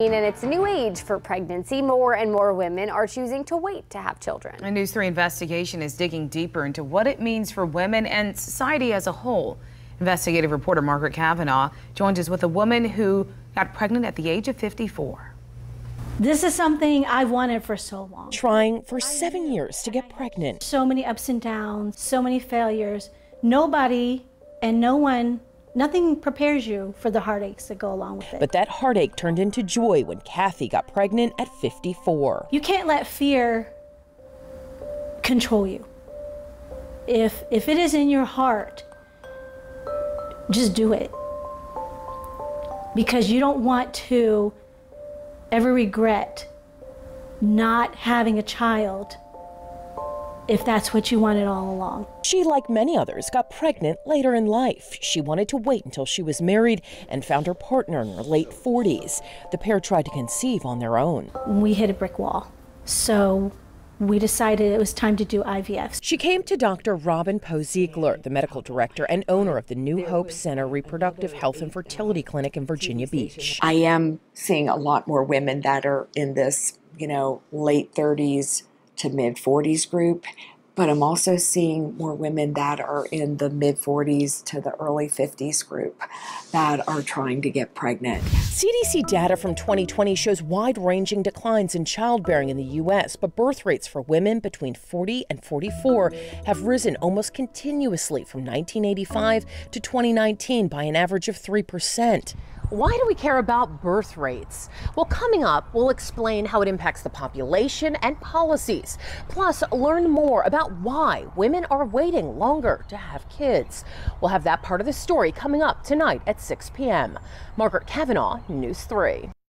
And it's a new age for pregnancy. More and more women are choosing to wait to have children. A News 3 investigation is digging deeper into what it means for women and society as a whole. Investigative reporter Margaret Kavanaugh joins us with a woman who got pregnant at the age of 54. This is something I've wanted for so long. Trying for seven years to get pregnant. So many ups and downs, so many failures. Nobody and no one Nothing prepares you for the heartaches that go along with it. But that heartache turned into joy when Kathy got pregnant at 54. You can't let fear control you. If if it is in your heart, just do it. Because you don't want to ever regret not having a child if that's what you wanted all along. She, like many others, got pregnant later in life. She wanted to wait until she was married and found her partner in her late 40s. The pair tried to conceive on their own. We hit a brick wall. So we decided it was time to do IVF. She came to Dr. Robin Poe Ziegler, the medical director and owner of the New Hope Center Reproductive Health and Fertility Clinic in Virginia Beach. I am seeing a lot more women that are in this, you know, late 30s, to mid 40s group, but I'm also seeing more women that are in the mid 40s to the early 50s group that are trying to get pregnant. CDC data from 2020 shows wide ranging declines in childbearing in the U.S., but birth rates for women between 40 and 44 have risen almost continuously from 1985 to 2019 by an average of 3 percent. Why do we care about birth rates? Well, coming up, we'll explain how it impacts the population and policies. Plus, learn more about why women are waiting longer to have kids. We'll have that part of the story coming up tonight at 6 p.m. Margaret Kavanaugh, News 3.